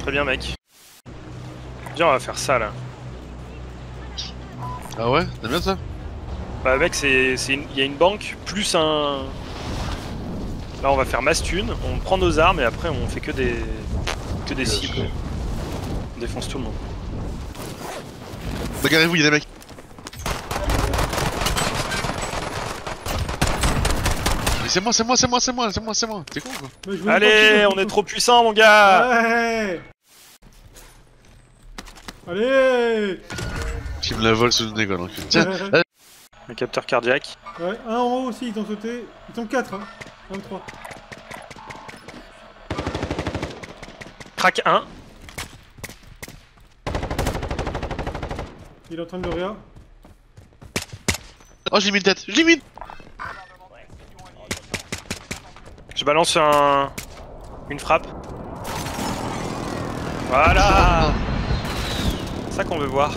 Très bien, mec. Viens, on va faire ça là. Ah ouais? T'aimes bien ça? Bah, mec, c'est, il y a une banque plus un. Là, on va faire mass thune, on prend nos armes et après on fait que des que des cibles. On défonce tout le monde. Bagarrez-vous, y'a des mecs. C'est moi, c'est moi, c'est moi, c'est moi, c'est moi, c'est moi. T'es con quoi je veux Allez, on est trop puissant, mon gars. Ouais Allez Qui me la vole sous le nez quoi donc. Tiens, Ouais, Le capteur cardiaque. Ouais, un en haut aussi, ils t'ont sauté. Ils sont 4, hein. 23. Crac 1. Il est en train de le réa. oh j'ai mis une tête, je l'ai mis Je balance un. Une frappe. Voilà C'est ça qu'on veut voir.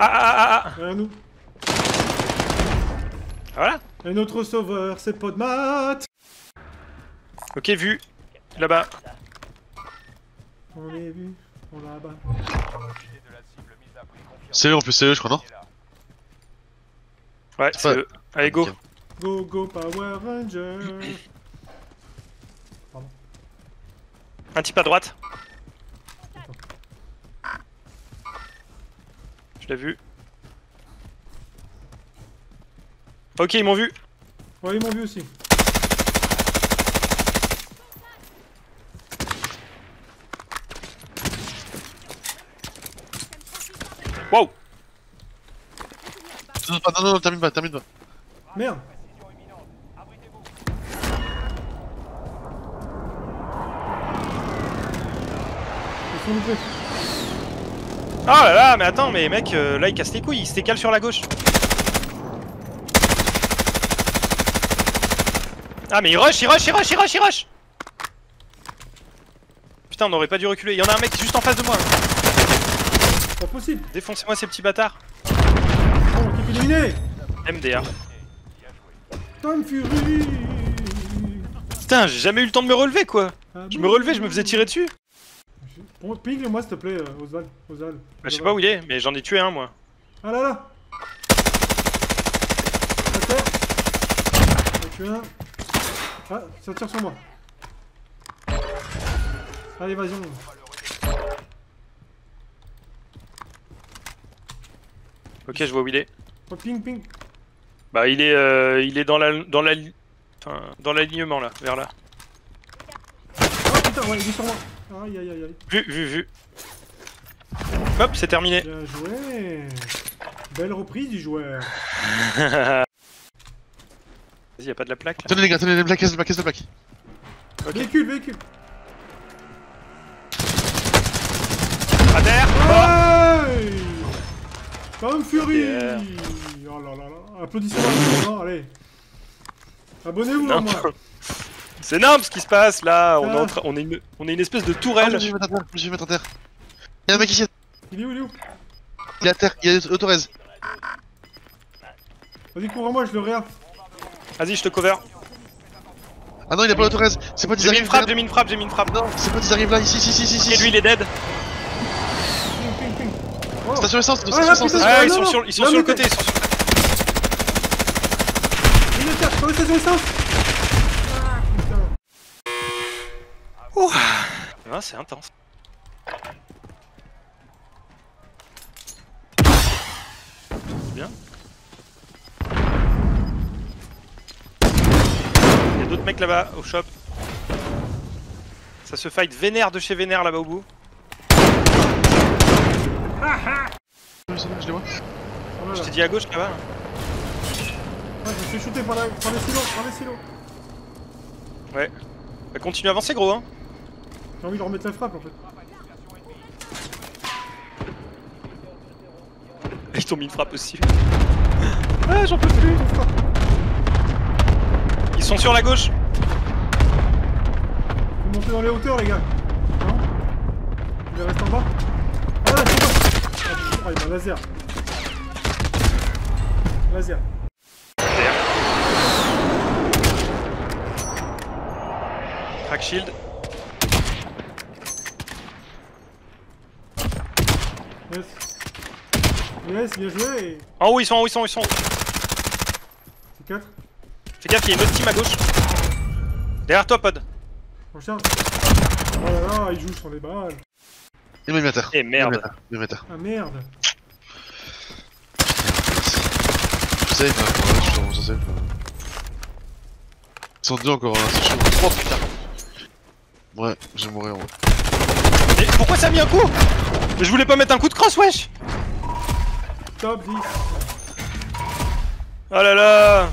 Ah ah ah ah Derrière nous. Voilà Et notre sauveur, c'est Podmat Ok, vu. Là-bas. On est vu, on là-bas. C'est eux en plus, c'est eux je crois, non Ouais, c'est eux. Allez, go. Go, go, Power Ranger Un type à droite. Je l'ai vu. Ok, ils m'ont vu. Ouais, ils m'ont vu aussi. Wow Non, non, non, non, termine pas, termine pas. Merde Ils sont loupés. Ah là là, mais attends, mais mec, euh, là il casse les couilles, il se décale sur la gauche. Ah mais il rush, il rush, il rush, il rush, il rush Putain, on aurait pas dû reculer. Il y en a un mec juste en face de moi. Pas possible Défoncez-moi ces petits bâtards. Bon, équipe éliminée MDR. Tom Fury Putain, j'ai jamais eu le temps de me relever quoi. Ah Je bon me relevais, je me faisais tirer dessus. Bon, Ping-le-moi s'il te plaît, euh. Osval. Bah, je sais pas où il est, mais j'en ai tué un moi. Ah là là D'accord J'en ai tué un. Ah, ça tire sur moi. Allez, vas-y. on- Ok, je vois où il est. Oh, ping, ping. Bah, il est, euh, il est dans la, dans la, enfin, dans l'alignement là, vers là. Oh putain, ouais, il est sur moi. Aïe, aïe, aïe, aïe. Vu, vu, vu. Hop, c'est terminé. Bien joué. Belle reprise du joueur. Vas-y, y a pas de la plaque là Tenez les gars, tenez les plaques, caisse de plaque, caisse de plaque. Ok. Véhicule, véhicule. À terre Hey Tom Fury Yeah. Oh là là là. Applaudissements. Non, allez. Abonnez-vous à Non. moi. C'est énorme ce qui se passe là, on est, en Ah. on est, une, on est une espèce de Ah, tourelle. je vais mettre à terre, je vais mettre à terre. Y'a un mec ici, Il est où, il est où? Il est à terre, il y a l'autorez. Vas-y, cours à moi, je le réa. Vas-y, je te cover. Ah non, il a pas l'autorez. C'est pas J'ai qu'ils mis une arrivent. frappe, j'ai mis une frappe, j'ai mis une frappe. Non, c'est pas qu'ils arrivent là, ici, ici, ici, ici. Et lui il est dead. Station essence, Ah, station essence. station- Ouais, ils sont sur, ils sont Non, sur le côté. Ils sont sur... Il est terre, sur les stations essence Ah, putain. Ah, c'est intense. C'est bien. Il y a d'autres mecs là-bas au shop. Ça se fight vénère de chez vénère là-bas au bout. Je les vois. Oh là Je t'ai dit à gauche là-bas. Ouais, je me suis shooté par, la... par les silos, par les silos. Ouais. Bah, continue à avancer gros hein. J'ai envie de remettre la frappe en fait. Ils t'ont mis une frappe aussi. Ah j'en peux plus. Ils sont sur la gauche. Faut monter dans les hauteurs, les gars. Non? Il reste en bas? Il m'a laser. Vas-y. Terre. Crack shield. Yes. Yes, bien joué. En haut, ils sont en haut, ils sont en haut, ils sont. C'est 4. Fais gaffe, il y a une autre team à gauche. Derrière toi, pod. Oh là là, il joue sur les balles. Il m'a mis à terre. Eh merde. Il m'a mis à terre. Ah merde. Je save, hein. Ouais, je suis vraiment sur save. Ils sont deux encore, hein. C'est chaud. Oh putain. Ouais, je vais mourir en vrai. Mais pourquoi ça a mis un coup? Mais je voulais pas mettre un coup de crosse, wesh Top 10. Oh là là